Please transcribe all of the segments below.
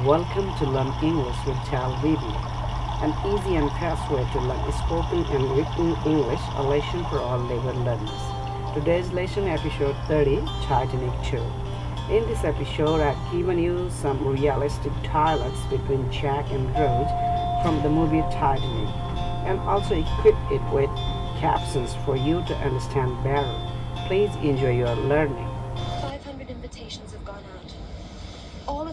Welcome to Learn English with Child Video, an easy and fast way to learn spoken and written English, a lesson for all level learners. Today's lesson episode 30, Titanic 2. In this episode, I've given you some realistic dialogues between Jack and Rose from the movie Titanic, and also equipped it with captions for you to understand better. Please enjoy your learning. 500 invitations have gone out. All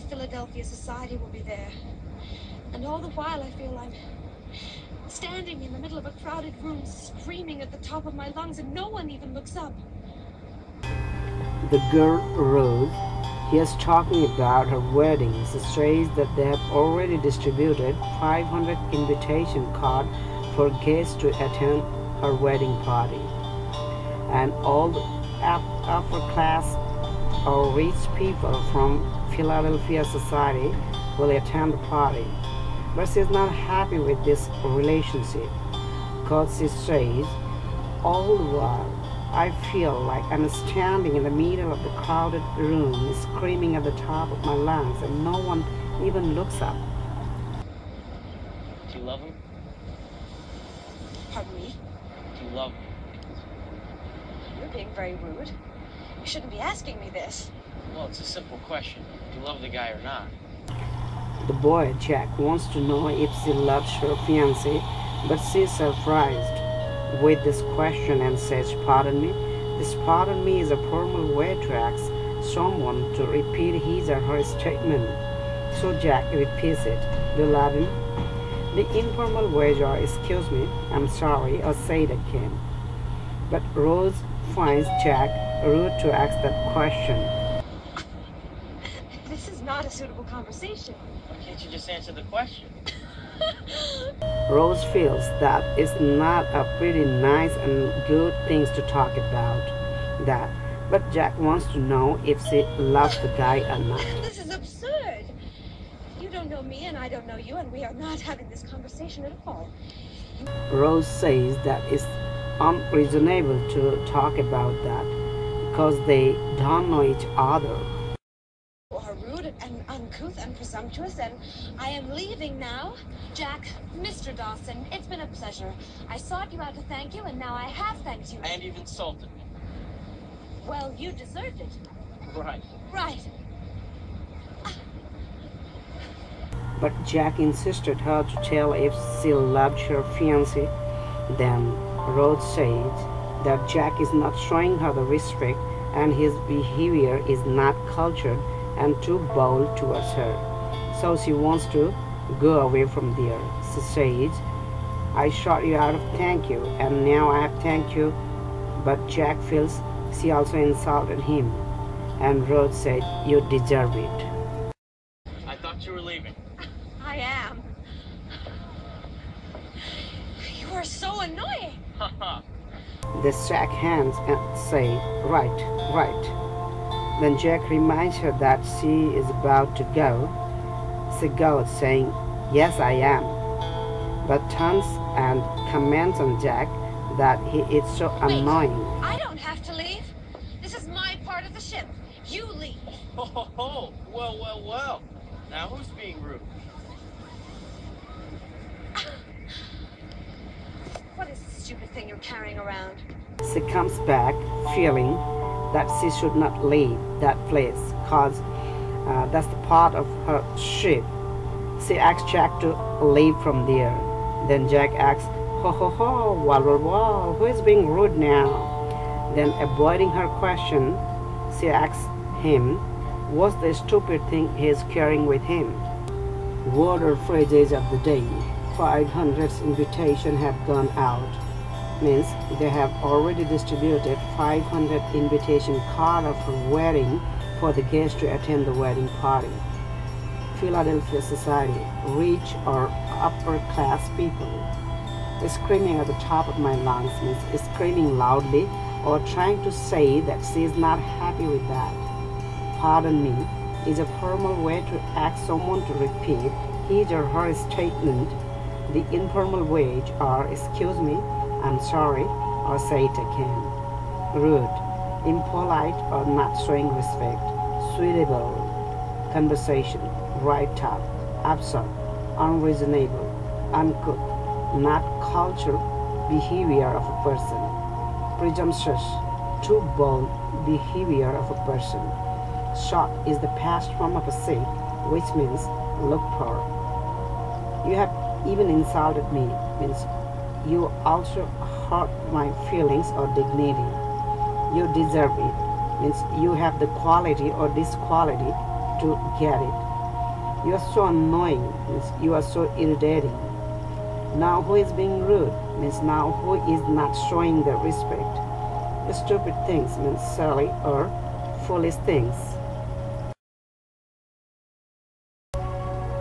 of society will be there. And all the while I feel I'm standing in the middle of a crowded room screaming at the top of my lungs and no one even looks up. The girl Rose, he is talking about her wedding. She says that they have already distributed 500 invitation cards for guests to attend her wedding party. And all upper class or rich people from Philadelphia society will attend the party. But she's not happy with this relationship because she says, all the while, I feel like I'm standing in the middle of the crowded room, screaming at the top of my lungs, and no one even looks up. Do you love him? Pardon me? Do you love him? You're being very rude. You shouldn't be asking me this. Well, it's a simple question. Do you love the guy or not? The boy, Jack, wants to know if she loves her fiancé, but she's surprised with this question and says, Pardon me? This pardon me is a formal way to ask someone to repeat his or her statement. So Jack repeats it. Do you love him? The informal ways are, Excuse me, I'm sorry, or say it again. But Rose finds Jack rude to ask that question. This is not a suitable conversation. Why can't you just answer the question? Rose feels that it's not a pretty nice and good things to talk about that, but Jack wants to know if she loves the guy or not. This is absurd. You don't know me and I don't know you and we are not having this conversation at all. Rose says that it's Um, unreasonable to talk about that because they don't know each other. You are rude and uncouth and presumptuous and I am leaving now. Jack, Mr. Dawson, it's been a pleasure. I sought you out to thank you and now I have thanked you. And you've insulted me. Well, you deserved it. Right. Right. But Jack insisted her to tell if she loved her fiancé. Then Rose says that Jack is not showing her the respect and his behavior is not cultured and too bold towards her. So she wants to go away from there. She says, I shot you out of thank you and now I have thank you. But Jack feels she also insulted him. And Rose said, You deserve it. I thought you were leaving. I am. You are so annoying. Haha. They shake hands and say, Right, right. Then Jack reminds her that she is about to go. She goes, saying, Yes, I am. But turns and comments on Jack that he is so Wait. annoying. I don't have to leave. This is my part of the ship. You leave. Ho, oh, ho, ho. Well, well, well. Now who's being rude? What is this stupid thing you're carrying around? She comes back feeling that she should not leave that place because uh, that's the part of her ship. She asks Jack to leave from there. Then Jack asks, Ho ho ho, wall wall wall, who is being rude now? Then, avoiding her question, she asks him, What's the stupid thing he is carrying with him? Word or phrases of the day 500 invitations have gone out means they have already distributed 500 invitation card of her wedding for the guests to attend the wedding party. Philadelphia society, rich or upper class people. Screaming at the top of my lungs means screaming loudly or trying to say that she is not happy with that. Pardon me is a formal way to ask someone to repeat his or her statement. The informal ways are excuse me, I'm sorry, or say it again. Rude, impolite or not showing respect. Suitable, conversation, right thought, absurd, unreasonable, uncouth, not cultured behavior of a person, presumptuous, too bold behavior of a person. Short is the past form of a sick, which means look for. You have even insulted me, means you also hurt my feelings or dignity. You deserve it, means you have the quality or disquality to get it. You are so annoying, means you are so irritating. Now who is being rude means now who is not showing the respect. Stupid things means silly or foolish things.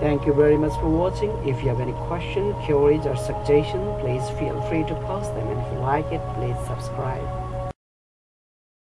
Thank you very much for watching. If you have any question, queries or suggestion, please feel free to post them. And if you like it, please subscribe.